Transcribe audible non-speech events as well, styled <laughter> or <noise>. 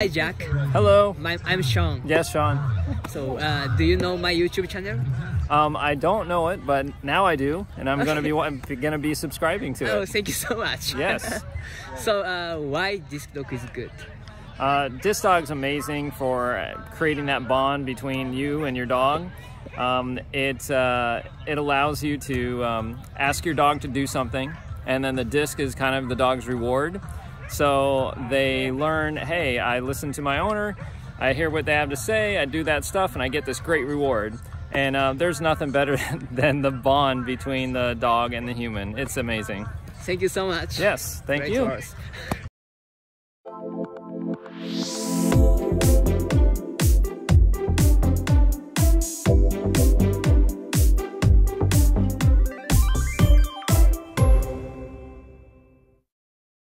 Hi Jack, Hello. my, I'm Sean. Yes, Sean. So, uh, do you know my YouTube channel? Um, I don't know it, but now I do, and I'm gonna be I'm <laughs> gonna be subscribing to Oh, it. Oh, thank you so much. Yes. <laughs> so, uh, why disc dog is good? Uh, Disc Dog's amazing for creating that bond between you and your dog. Um, it uh, it allows you to um, ask your dog to do something, and then the disc is kind of the dog's reward. So they learn, hey, I listen to my owner, I hear what they have to say, I do that stuff, and I get this great reward. And uh, there's nothing better <laughs> than the bond between the dog and the human. It's amazing. Thank you so much. Yes, thank Great you.